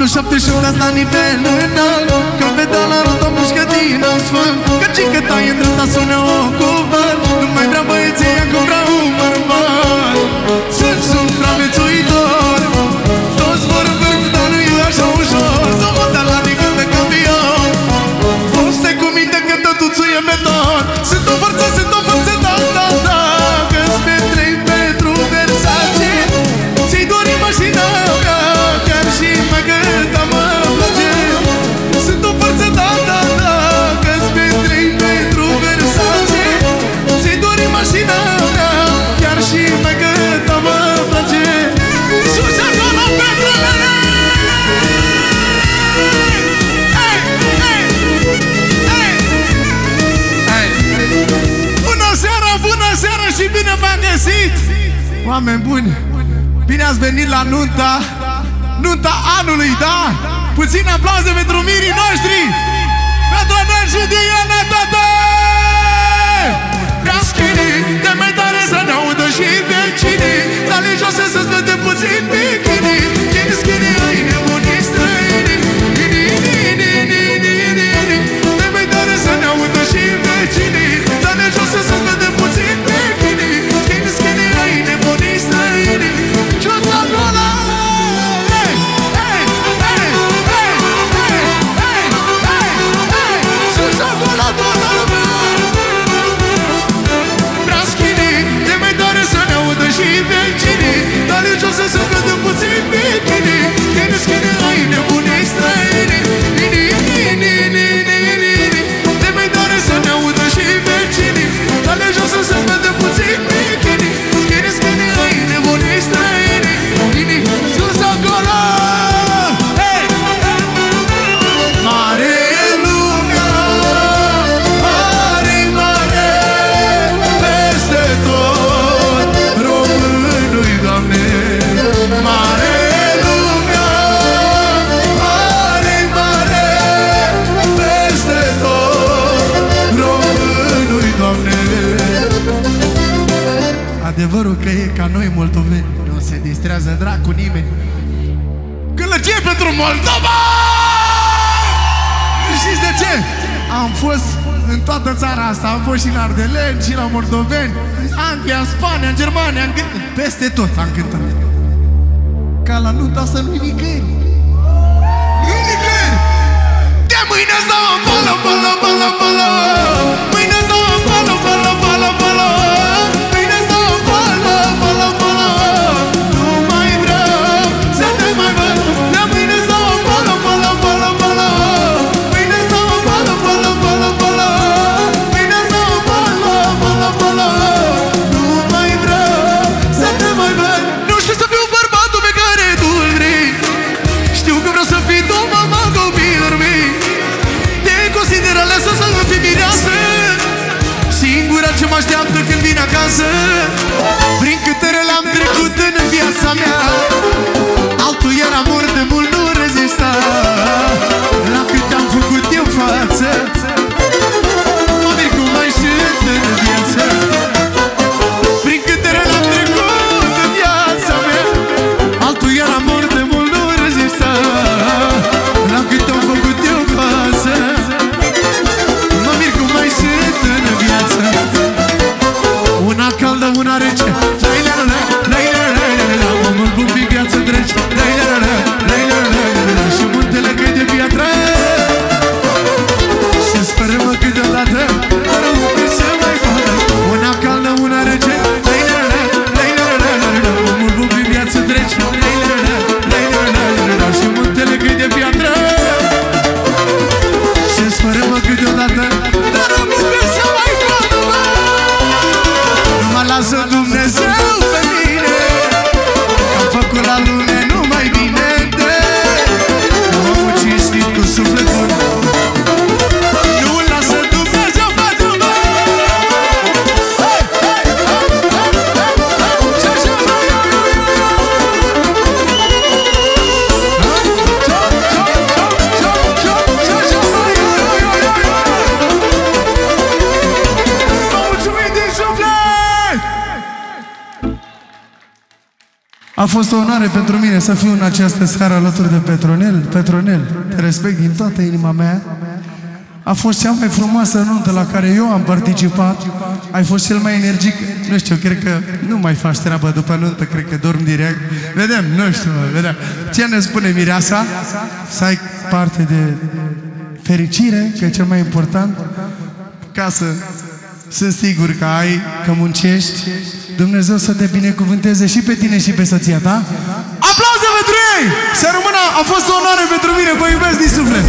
Domnul 71 azi la nivelul înalt Când pedala rota mușcă din asfalt Căci că taie dreapta sună o cu găsit! Oameni buni, bine ați venit la nunta, nunta anului, da? Puțin aplauze pentru mirii noștri! Pentru noi și Diana Tata! so good. adevărul că e ca noi moldoveni Nu se distrează dracu nimeni Gălăgie pentru Moldova! Știți de ce? Am fost în toată țara asta Am fost și la Ardeleni, și la Mordoveni Anglia, Spania, Germania. Peste tot am cântat Ca la nunta să nu-i nicăieri Nu nicăieri De mâine stau în bală, bală, bală, bală Mâine stau în bală, bală, bală, bală așteaptă când vin acasă. Fără-mă câteodată Dar nu bucur să mai pot, mă! Nu mă lasă fost o onoare pentru mine să fiu în această seară alături de Petronel. Petronel, te respect din toată inima mea. A fost cea mai frumoasă nuntă la care eu am participat. Ai fost cel mai energic. Nu știu, cred că nu mai faci treabă după nuntă, cred că dorm direct. Vedem, nu știu, vedem. Ce ne spune Mireasa? Să ai parte de fericire, că e cel mai important, ca să sunt sigur că ai, că muncești. Dumnezeu să te binecuvânteze și pe tine și pe soția ta. Aplauze pentru ei! Să rămână, a fost o onoare pentru mine, vă iubesc din suflet!